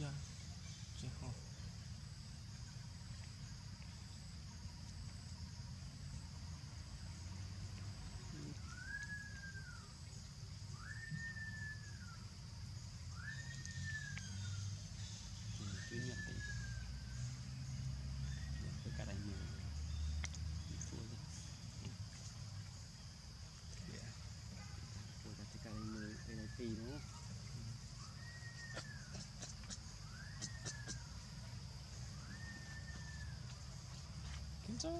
呀，最后。Hay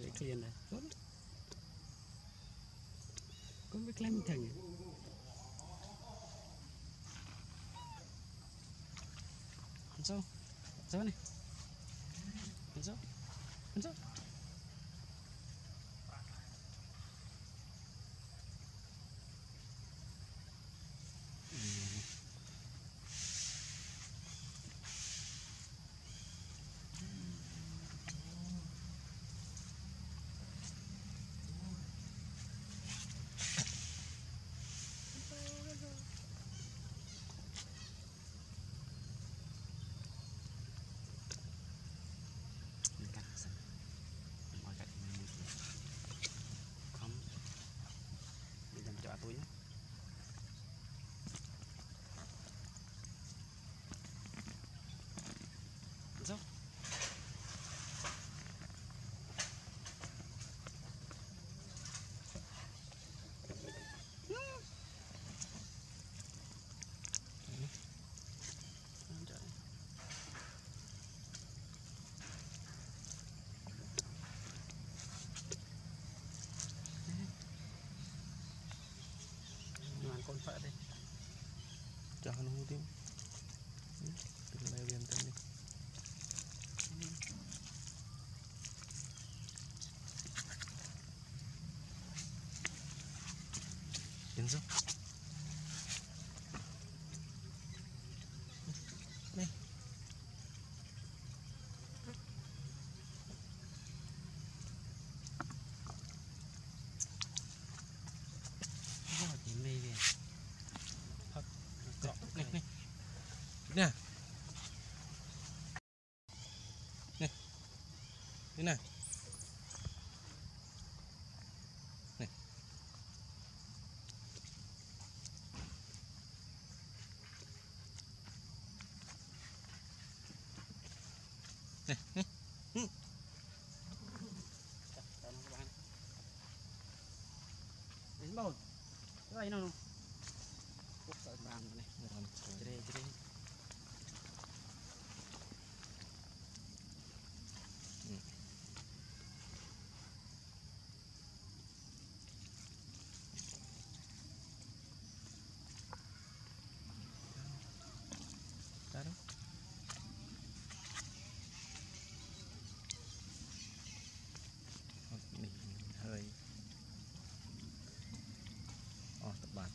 là clean này? Tốt lắm Có biết làm thằng Ăn sao Sao này. Ăn sao Ăn sao kuya Pak Jangan ngudim. Ini benteng nih. Nè Này. Thế này. Này. Này, này Đến bồn Cái này nó Cúc sợ bàn này. Chê đây, chê Bạt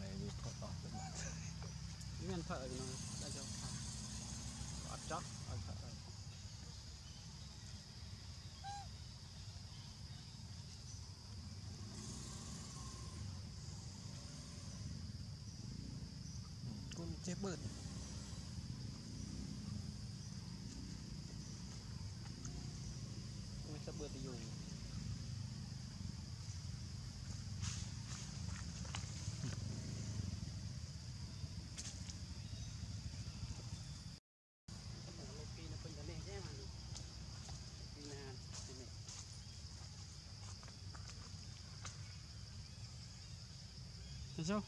Này đi có tỏ tập bạt Những phở thì nó đã cho ớt chót, ớt phở rồi Con chép bớt Thế sao?